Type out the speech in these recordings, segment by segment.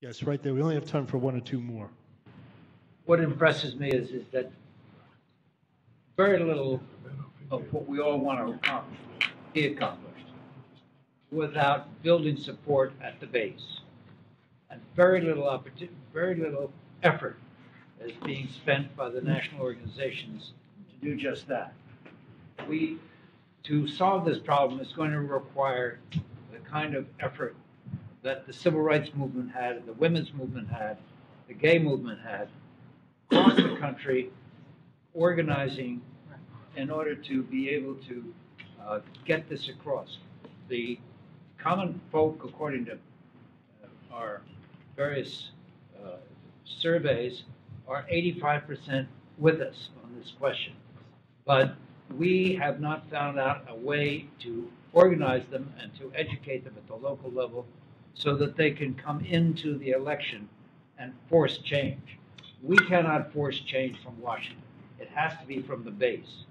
Yes, right there. We only have time for one or two more. What impresses me is, is that very little of what we all want to accomplish be accomplished without building support at the base. And very little opportunity, very little effort is being spent by the national organizations to do just that. We, to solve this problem is going to require the kind of effort that the civil rights movement had, the women's movement had, the gay movement had, across the country, organizing in order to be able to uh, get this across. The common folk, according to uh, our various uh, surveys, are 85% with us on this question. But we have not found out a way to organize them and to educate them at the local level so that they can come into the election and force change. We cannot force change from Washington. It has to be from the base.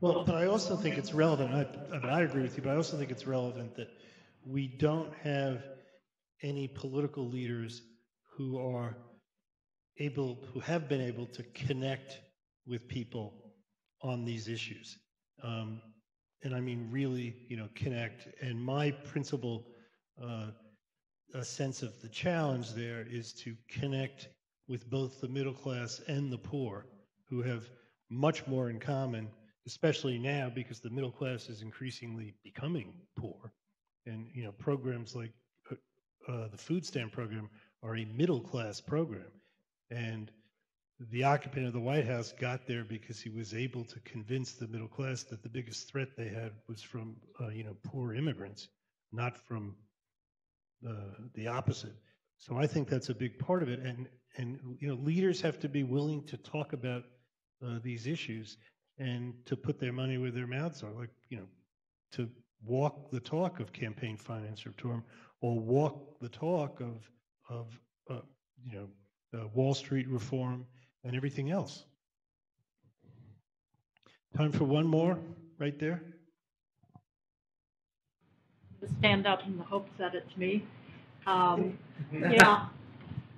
Well, but I also think it's relevant, I, I mean, I agree with you, but I also think it's relevant that we don't have any political leaders who are able, who have been able to connect with people on these issues. Um, and I mean, really, you know, connect. And my principal uh, a sense of the challenge there is to connect with both the middle class and the poor, who have much more in common, especially now because the middle class is increasingly becoming poor. And you know, programs like uh, the food stamp program are a middle class program, and the occupant of the White House got there because he was able to convince the middle class that the biggest threat they had was from uh, you know poor immigrants, not from uh, the opposite. So I think that's a big part of it, and and you know leaders have to be willing to talk about uh, these issues and to put their money where their mouths are, like you know, to walk the talk of campaign finance reform or walk the talk of of uh, you know uh, Wall Street reform and everything else. Time for one more, right there. Stand up in the hopes that it's me. Um, yeah,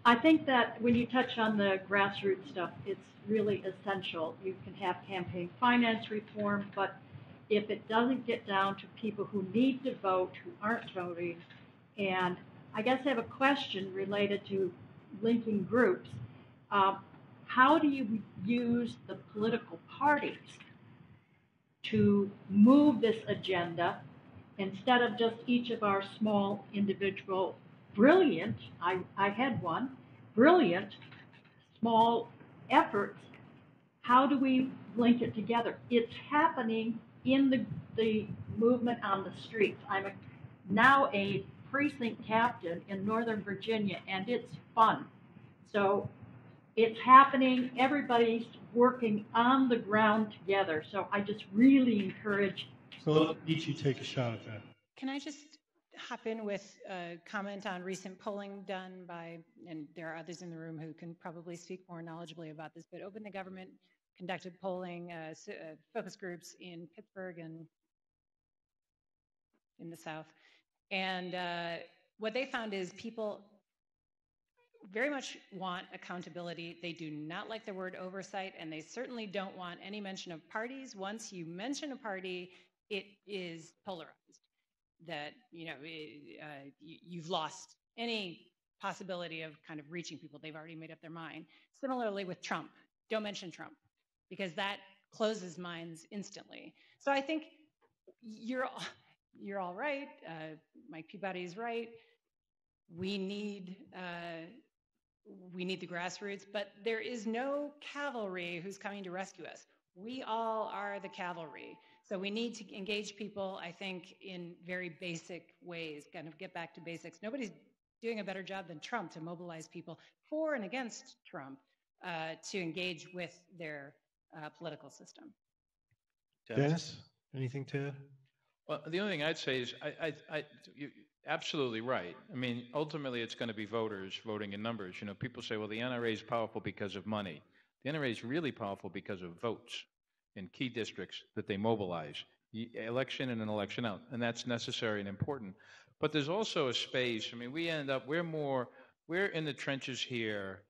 I think that when you touch on the grassroots stuff, it's really essential. You can have campaign finance reform, but if it doesn't get down to people who need to vote, who aren't voting, and I guess I have a question related to linking groups. Um, how do you use the political parties to move this agenda instead of just each of our small individual brilliant, I, I had one, brilliant small efforts. How do we link it together? It's happening in the, the movement on the streets. I'm a, now a precinct captain in Northern Virginia, and it's fun. So it's happening. Everybody's working on the ground together. So I just really encourage. So let each you take a shot at that. Can I just hop in with a comment on recent polling done by, and there are others in the room who can probably speak more knowledgeably about this, but Open the Government conducted polling uh, uh, focus groups in Pittsburgh and in the South. And uh, what they found is people very much want accountability. They do not like the word oversight, and they certainly don't want any mention of parties. Once you mention a party, it is polarized. That you know uh, you've lost any possibility of kind of reaching people. They've already made up their mind. Similarly with Trump, don't mention Trump because that closes minds instantly. So I think you're you're all right. Uh, Mike Peabody is right. We need uh, we need the grassroots, but there is no cavalry who's coming to rescue us. We all are the cavalry. So we need to engage people, I think, in very basic ways, kind of get back to basics. Nobody's doing a better job than Trump to mobilize people for and against Trump uh, to engage with their uh, political system. Dennis, anything to add? Well, the only thing I'd say is I, I, I you, absolutely right. I mean, ultimately, it's going to be voters voting in numbers. You know, people say, well, the NRA is powerful because of money. The NRA is really powerful because of votes in key districts that they mobilize, election in and election out, and that's necessary and important. But there's also a space, I mean, we end up, we're more, we're in the trenches here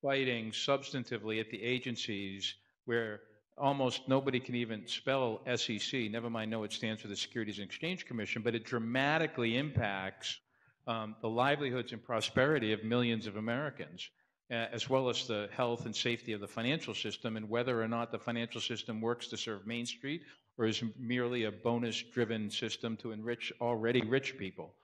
fighting substantively at the agencies where almost nobody can even spell SEC, never mind know it stands for the Securities and Exchange Commission, but it dramatically impacts um, the livelihoods and prosperity of millions of Americans, as well as the health and safety of the financial system and whether or not the financial system works to serve Main Street or is merely a bonus driven system to enrich already rich people.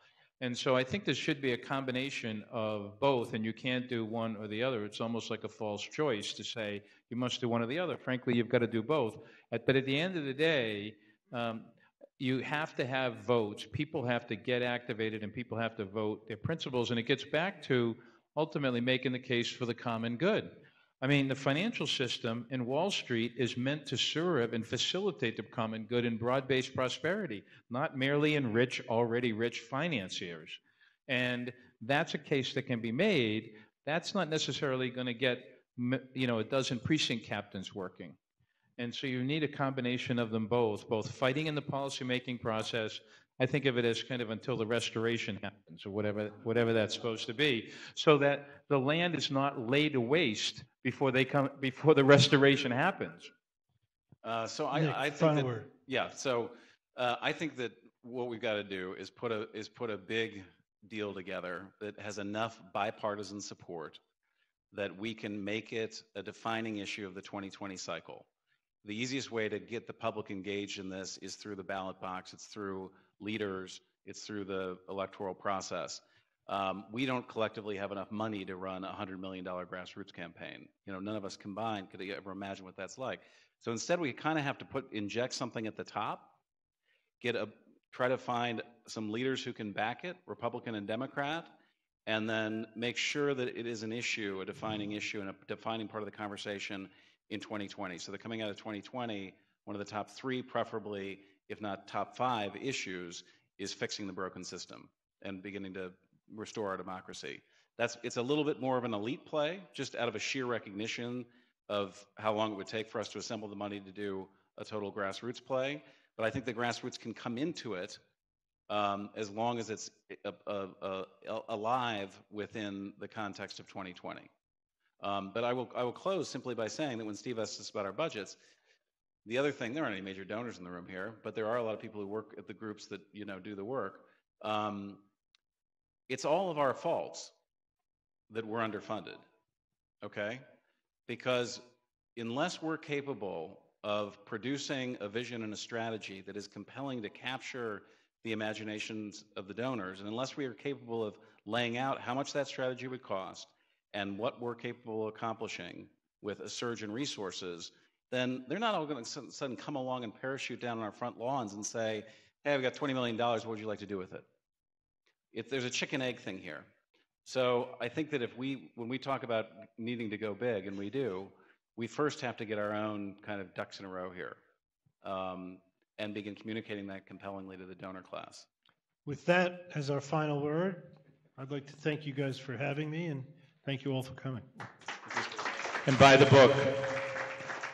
And so I think there should be a combination of both, and you can't do one or the other. It's almost like a false choice to say you must do one or the other. Frankly, you've got to do both. But at the end of the day, um, you have to have votes. People have to get activated, and people have to vote their principles. And it gets back to ultimately making the case for the common good. I mean, the financial system in Wall Street is meant to serve and facilitate the common good and broad based prosperity, not merely enrich already rich financiers. And that's a case that can be made. That's not necessarily going to get you know, a dozen precinct captains working. And so you need a combination of them both, both fighting in the policymaking process. I think of it as kind of until the restoration happens, or whatever, whatever that's supposed to be, so that the land is not laid waste before they come, before the restoration happens. Uh, So I, Nick, I think final that, word. yeah, so uh, I think that what we've got to do is put a, is put a big deal together that has enough bipartisan support that we can make it a defining issue of the 2020 cycle. The easiest way to get the public engaged in this is through the ballot box, it's through leaders, it's through the electoral process. Um, we don't collectively have enough money to run a $100 million grassroots campaign. You know, none of us combined could ever imagine what that's like. So instead, we kind of have to put inject something at the top, get a try to find some leaders who can back it, Republican and Democrat, and then make sure that it is an issue, a defining issue, and a defining part of the conversation in 2020. So they're coming out of 2020, one of the top three, preferably, if not top five issues, is fixing the broken system and beginning to restore our democracy. That's it's a little bit more of an elite play, just out of a sheer recognition of how long it would take for us to assemble the money to do a total grassroots play. But I think the grassroots can come into it um, as long as it's uh, uh, uh, alive within the context of 2020. Um, but I will I will close simply by saying that when Steve asked us about our budgets, the other thing there aren't any major donors in the room here, but there are a lot of people who work at the groups that you know do the work. Um, it's all of our faults that we're underfunded. Okay, because unless we're capable of producing a vision and a strategy that is compelling to capture the imaginations of the donors, and unless we are capable of laying out how much that strategy would cost and what we're capable of accomplishing with a surge in resources, then they're not all going to sudden come along and parachute down on our front lawns and say, hey, I've got $20 million, what would you like to do with it? If there's a chicken egg thing here. So I think that if we, when we talk about needing to go big, and we do, we first have to get our own kind of ducks in a row here um, and begin communicating that compellingly to the donor class. With that as our final word, I'd like to thank you guys for having me and thank you all for coming. And buy the book.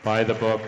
Buy the book.